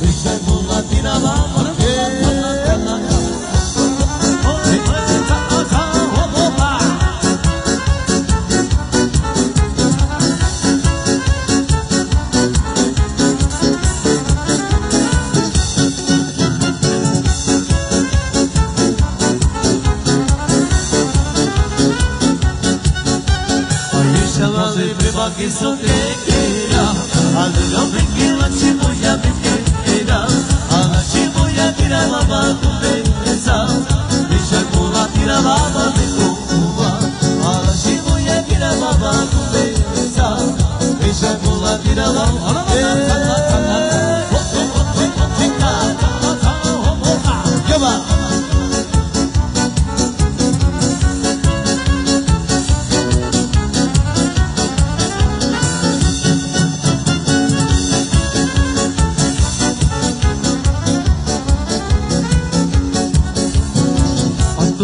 Düşer bununla bir ama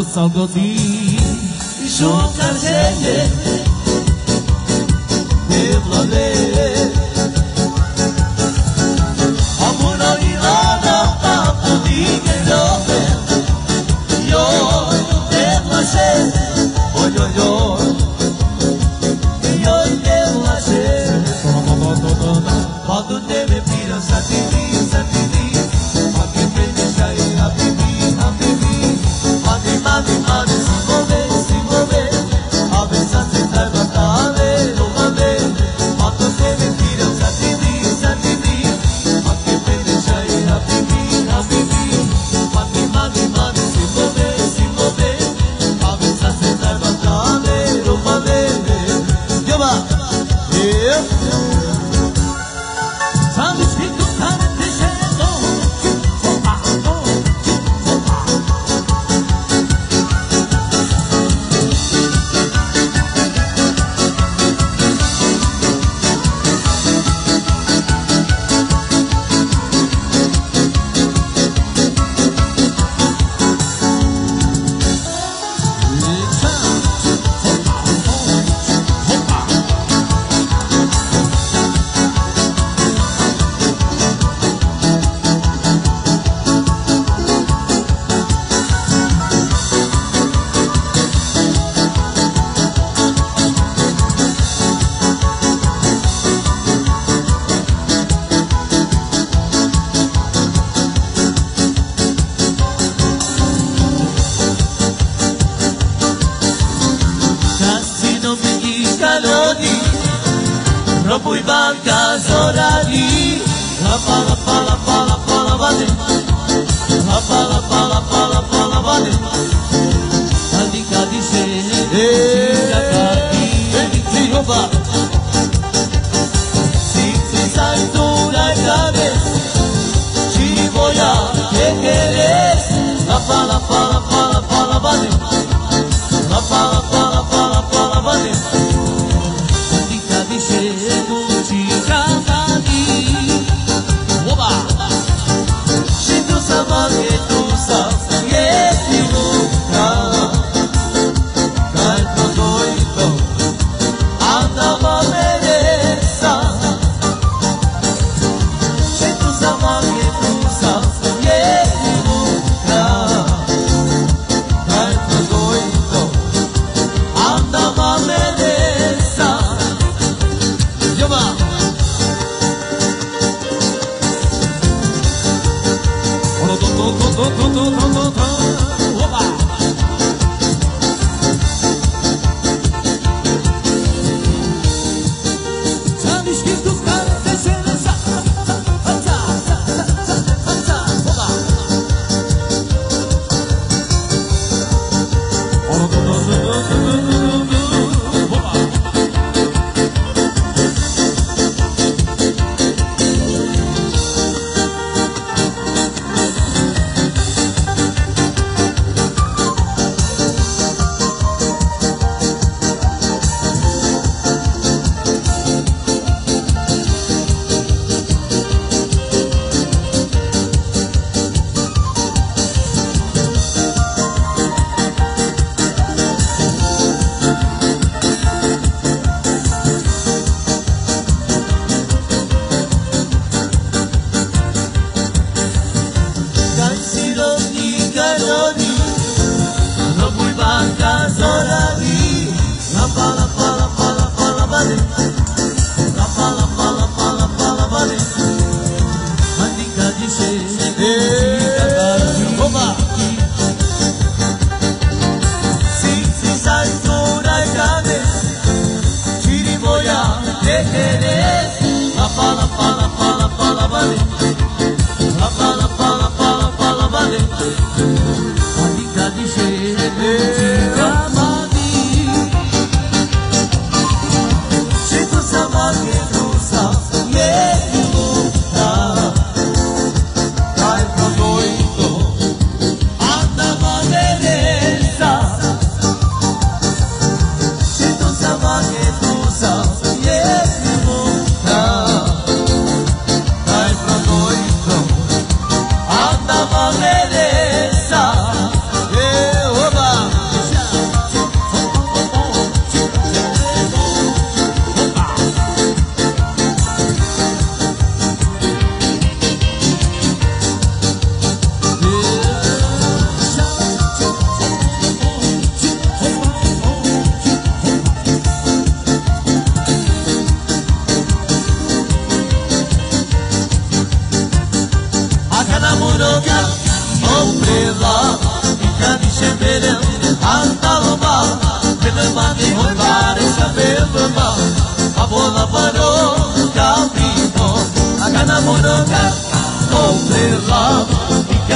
do São Godinho Junta, gente, rebolê Oh.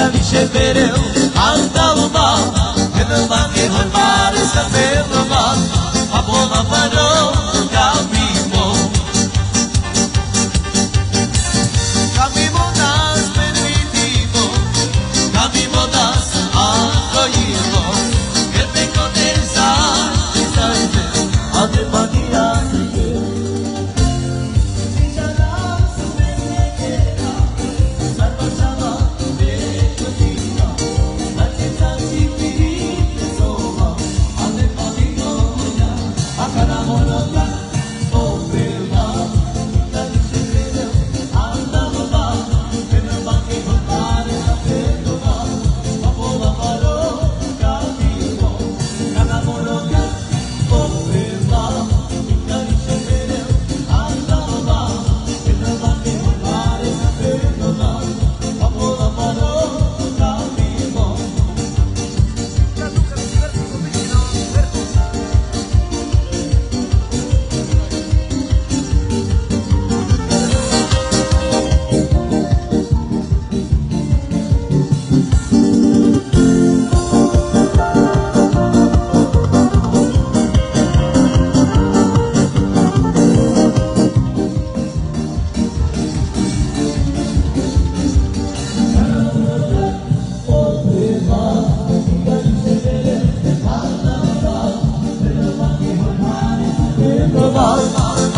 ali chevereu Anda o mal, que não vai me roubar esse cabelo, mal A bola vai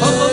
朋友。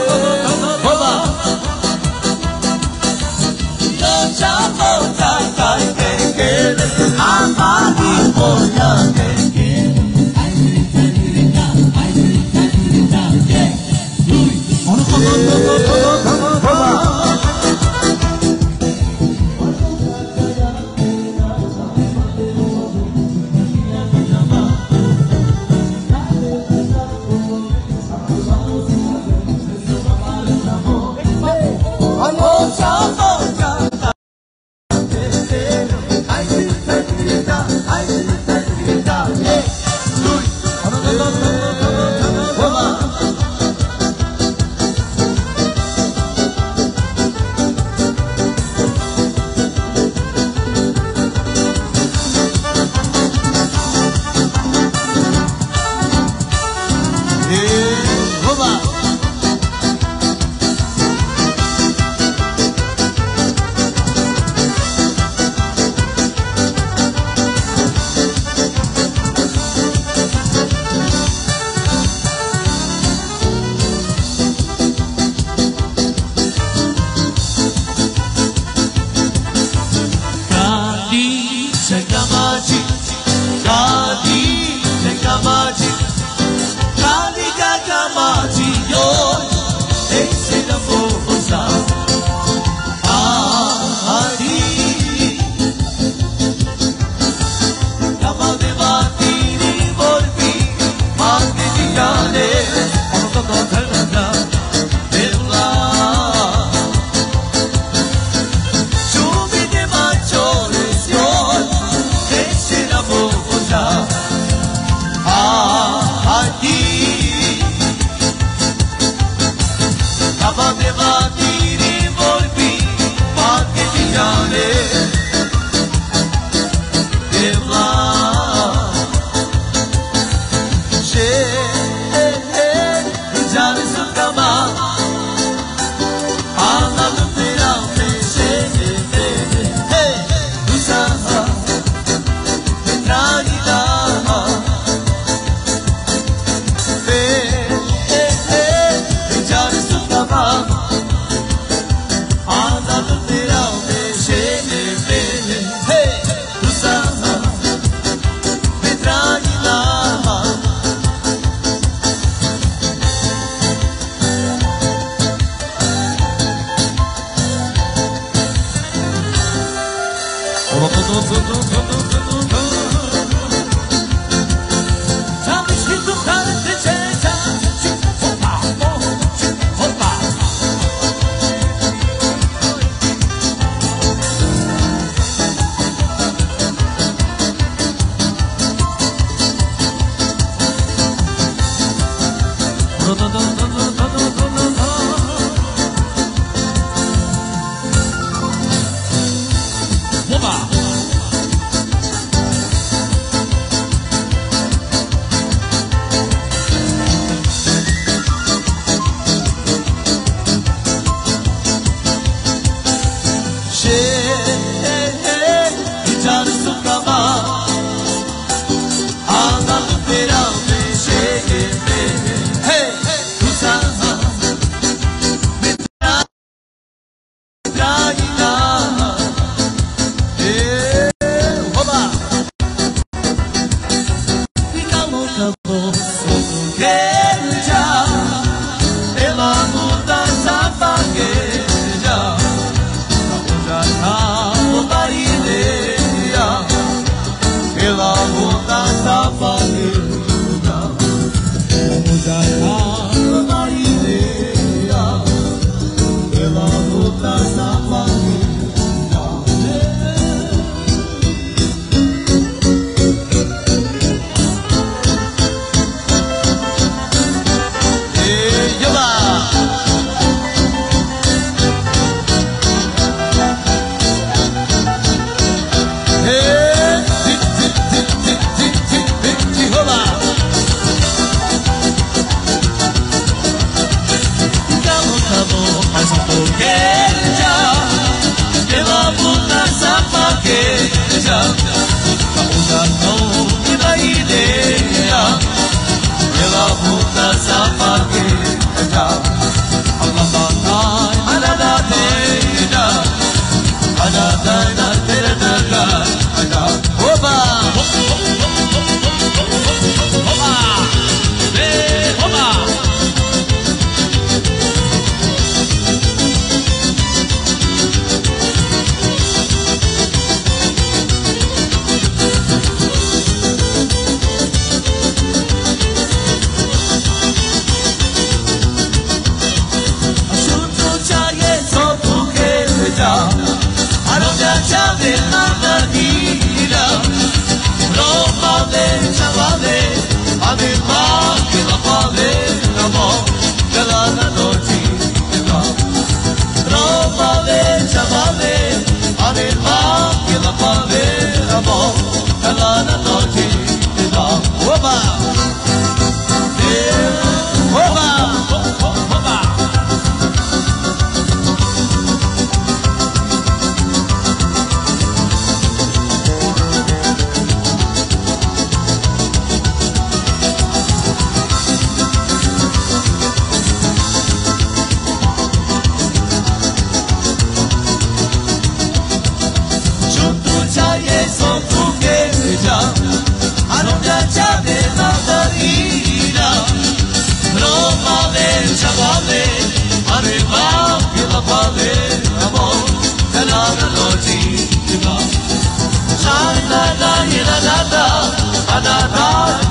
da da da da da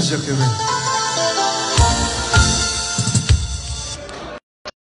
yalnız beni.